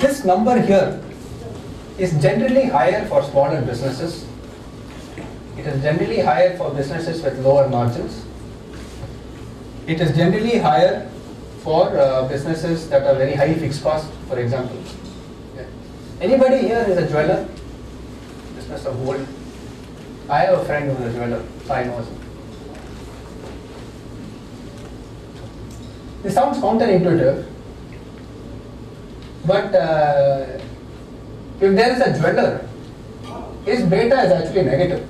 this number here is generally higher for smaller businesses. It is generally higher for businesses with lower margins. It is generally higher for uh, businesses that are very high fixed cost, for example. Anybody here is a jeweler? Business of gold. I have a friend who is a jeweler, so I know him. This sounds counterintuitive, but uh, if there is a jeweler, his beta is actually negative.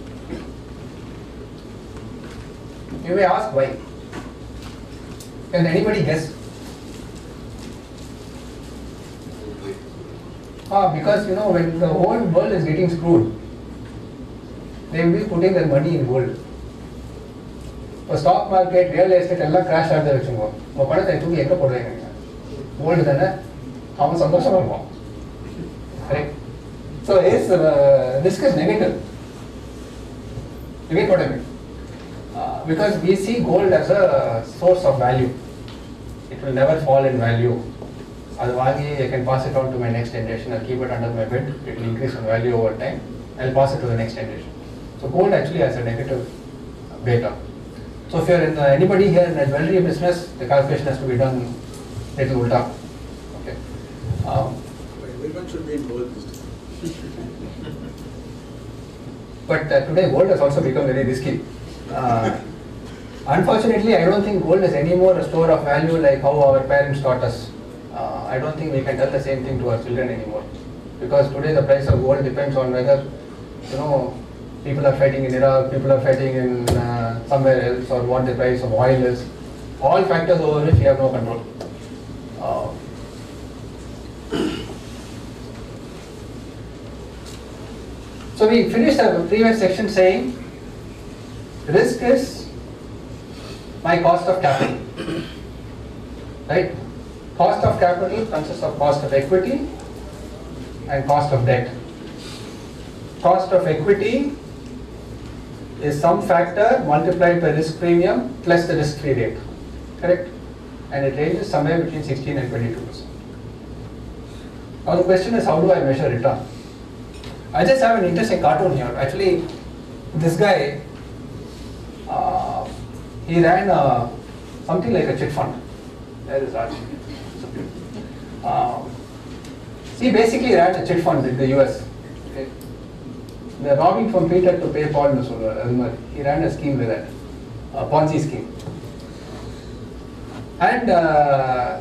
You may ask why. Can anybody guess? Ah, because you know when the whole world is getting screwed, they will be putting their money in gold. இப்போ stock market real estate எல்லாம் crash ஆகுது வச்சுக்கோ உங்க பணத்தை தூக்கி எங்க போடுறீங்க gold தானே so is uh, risk is negative. You get what I mean? Uh, because we see gold as a source of value. It will never fall in value. Otherwise, I can pass it on to my next generation. I'll keep it under my bed. It will increase in value over time. I'll pass it to the next generation. So gold actually has a negative beta. So if you're in the, anybody here in the jewelry business, the calculation has to be done little ulta. Okay. Um, Everyone should be in gold these days. But uh, today gold has also become very risky. Uh, unfortunately, I don't think gold is anymore a store of value like how our parents taught us. Uh, I don't think we can tell the same thing to our children anymore. Because today the price of gold depends on whether, you know, people are fighting in Iraq, people are fighting in uh, somewhere else, or what the price of oil is. All factors over which we have no control. Uh, So we finished the previous section saying risk is my cost of capital. Right? Cost of capital consists of cost of equity and cost of debt. Cost of equity is some factor multiplied by risk premium plus the risk free rate. Correct? And it ranges somewhere between 16 and 22 percent. Now the question is how do I measure return? I just have an interesting cartoon here. Actually, this guy, uh, he ran a, something like a chit fund. There is Raj. Um, he basically ran a chit fund in the US. Okay. The robbing from Peter to pay Paul, he ran a scheme with that, a Ponzi scheme. And uh,